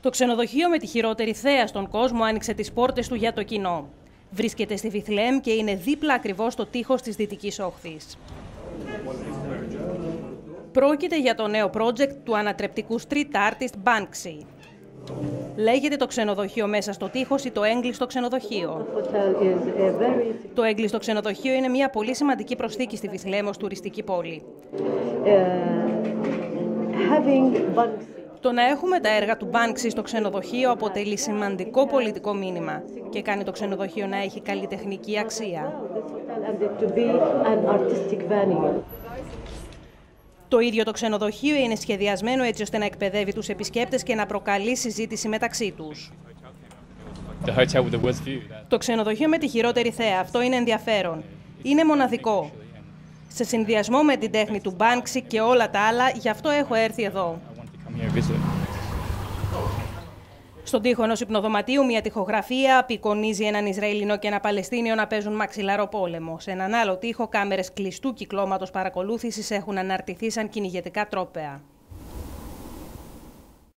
Το ξενοδοχείο με τη χειρότερη θέα στον κόσμο άνοιξε τις πόρτες του για το κοινό. Βρίσκεται στη Βιθλέμ και είναι δίπλα ακριβώς στο τείχος της Δυτικής Όχθης. Πρόκειται για το νέο project του ανατρεπτικού street artist Banksy. Λέγεται το ξενοδοχείο μέσα στο τείχος ή το έγκλειστο ξενοδοχείο. Το έγκλειστο ξενοδοχείο είναι μια πολύ σημαντική προσθήκη στη Βιθλέμ ως τουριστική πόλη. Το να έχουμε τα έργα του Μπάνξη στο ξενοδοχείο αποτελεί σημαντικό πολιτικό μήνυμα και κάνει το ξενοδοχείο να έχει καλλιτεχνική αξία. Το ίδιο το ξενοδοχείο είναι σχεδιασμένο έτσι ώστε να εκπαιδεύει τους επισκέπτες και να προκαλεί συζήτηση μεταξύ τους. Το ξενοδοχείο με τη χειρότερη θέα, αυτό είναι ενδιαφέρον. Είναι μοναδικό. Σε συνδυασμό με την τέχνη του Μπάνξη και όλα τα άλλα, γι' αυτό έχω έρθει εδώ. Στον τοίχο ενός υπνοδωματίου, μια τυχογραφία απεικονίζει έναν Ισραηλινό και ένα Παλαιστίνιο να παίζουν μαξιλαρό πόλεμο. Σε έναν άλλο τοίχο, κάμερες κλειστού κυκλώματος παρακολούθησης έχουν αναρτηθεί σαν κυνηγετικά τρόπεα.